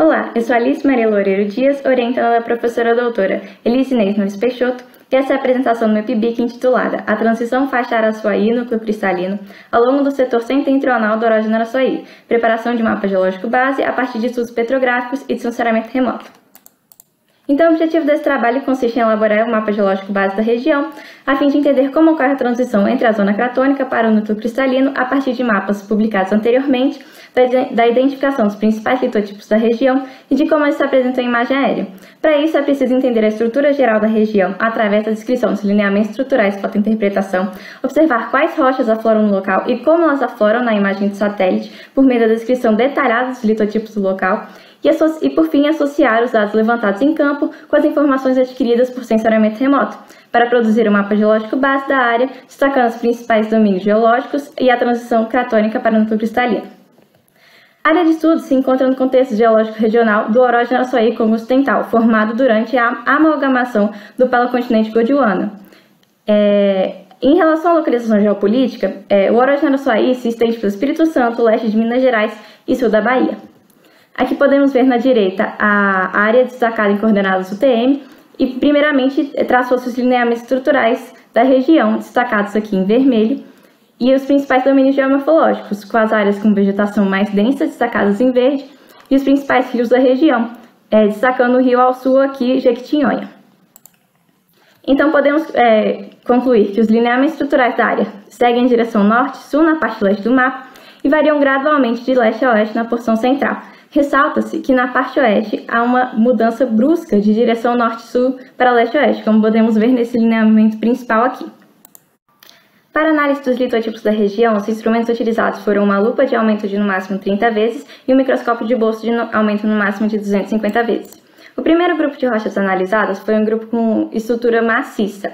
Olá, eu sou Alice Maria Loureiro Dias, orientada da professora doutora Elise Inês Nunes Peixoto, e essa é a apresentação do meu PIBIC intitulada A Transição Faixa Araçuaí Núcleo Cristalino ao longo do setor setentrional do Orógeno Araçuaí, preparação de mapa geológico base a partir de estudos petrográficos e de funcionamento remoto. Então, o objetivo desse trabalho consiste em elaborar um mapa geológico base da região, a fim de entender como ocorre a transição entre a zona cratônica para o núcleo cristalino a partir de mapas publicados anteriormente, da identificação dos principais litotipos da região e de como eles se apresentam em imagem aérea. Para isso, é preciso entender a estrutura geral da região através da descrição dos lineamentos estruturais para interpretação, observar quais rochas afloram no local e como elas afloram na imagem de satélite por meio da descrição detalhada dos litotipos do local e, e, por fim, associar os dados levantados em campo com as informações adquiridas por sensoriamento remoto, para produzir um mapa geológico base da área, destacando os principais domínios geológicos e a transição cratônica para o núcleo cristalino. A área de estudo se encontra no contexto geológico regional do Orógeno Araçuaí Congo Ocidental, formado durante a amalgamação do paleocontinente Gondwana. É, em relação à localização geopolítica, é, o Orógeno Araçuaí se estende pelo Espírito Santo, leste de Minas Gerais e sul da Bahia. Aqui podemos ver na direita a área destacada em coordenadas UTM e, primeiramente, traçou os lineamentos estruturais da região, destacados aqui em vermelho, e os principais domínios geomorfológicos, com as áreas com vegetação mais densa destacadas em verde, e os principais rios da região, é, destacando o rio ao sul aqui, Jequitinhonha. Então, podemos é, concluir que os lineamentos estruturais da área seguem em direção norte-sul na parte leste do mapa e variam gradualmente de leste a oeste na porção central, Ressalta-se que na parte oeste há uma mudança brusca de direção norte-sul para leste-oeste, como podemos ver nesse lineamento principal aqui. Para análise dos litotipos da região, os instrumentos utilizados foram uma lupa de aumento de no máximo 30 vezes e um microscópio de bolso de aumento no máximo de 250 vezes. O primeiro grupo de rochas analisadas foi um grupo com estrutura maciça,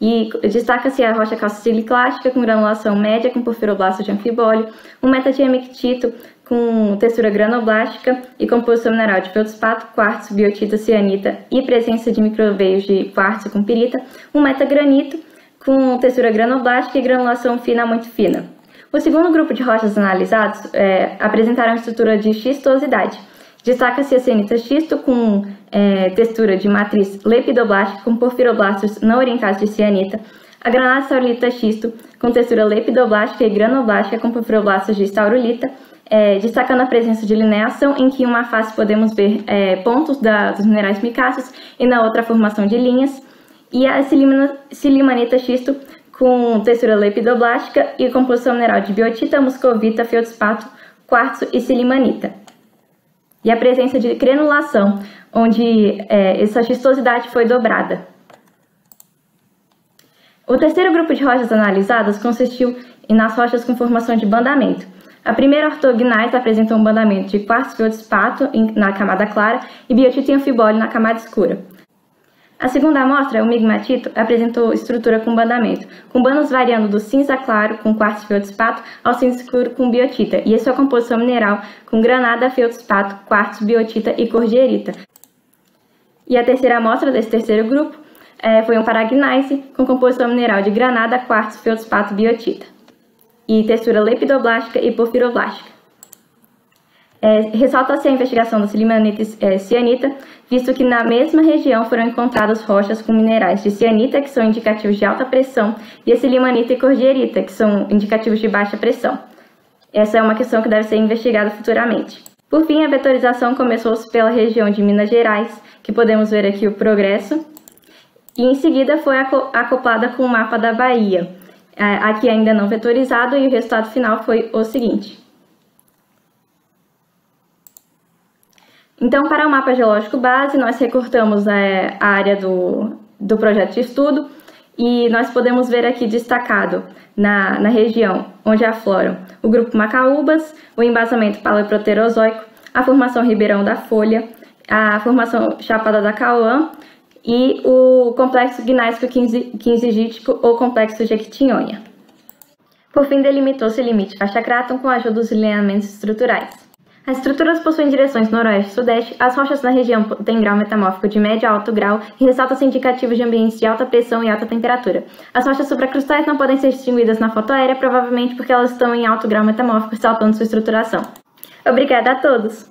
e destaca-se a rocha calciciliclástica com granulação média com porfiroblasto de anfibólio, um metadiamictito com textura granoblástica e composição mineral de feldspato, quartzo, biotita, cianita e presença de microveios de quartzo com pirita, um metagranito com textura granoblástica e granulação fina muito fina. O segundo grupo de rochas analisados é, apresentaram estrutura de xistosidade. Destaca-se a cianita xisto com é, textura de matriz lepidoblástica com porfiroblastos não orientados de cianita, a granada saurolita xisto com textura lepidoblástica e granoblástica com porfiroblastos de staurolita, é, destacando a presença de lineação, em que em uma face podemos ver é, pontos da, dos minerais micáceos e na outra a formação de linhas, e a silimanita xisto com textura lepidoblástica e composição mineral de biotita, muscovita, feldspato, quartzo e silimanita. E a presença de granulação, onde é, essa xistosidade foi dobrada. O terceiro grupo de rochas analisadas consistiu nas rochas com formação de bandamento, a primeira ortognite apresenta um bandamento de quartzo feldspato na camada clara e biotito e anfibólio na camada escura. A segunda amostra, o migmatito, apresentou estrutura com bandamento, com bandos variando do cinza claro com quartzo feldspato ao cinza escuro com biotita, e a sua composição mineral com granada, feldspato, quartzo, biotita e cordierita. E a terceira amostra desse terceiro grupo é, foi um paragneiss com composição mineral de granada, quartzo, feldspato, biotita e textura lepidoblástica e porfiroblástica. É, Ressalta-se a investigação da silimanita é, cianita, visto que na mesma região foram encontradas rochas com minerais de cianita, que são indicativos de alta pressão, e a silimanita e cordierita, que são indicativos de baixa pressão. Essa é uma questão que deve ser investigada futuramente. Por fim, a vetorização começou-se pela região de Minas Gerais, que podemos ver aqui o progresso, e em seguida foi acoplada com o mapa da Bahia, é, aqui ainda não vetorizado, e o resultado final foi o seguinte. Então, para o mapa geológico base, nós recortamos é, a área do, do projeto de estudo e nós podemos ver aqui destacado na, na região onde afloram o grupo Macaúbas, o embasamento paleoproterozoico, a formação Ribeirão da Folha, a formação Chapada da Cauã e o complexo gnásico quinzigítico ou complexo Jequitinhonha. Por fim, delimitou-se o limite faixa-cráton com a ajuda dos lineamentos estruturais. As estruturas possuem direções noroeste e sudeste, as rochas na região têm grau metamórfico de médio a alto grau e ressaltam-se indicativos de ambientes de alta pressão e alta temperatura. As rochas supracrustais não podem ser distinguidas na foto aérea, provavelmente porque elas estão em alto grau metamórfico, saltando sua estruturação. Obrigada a todos!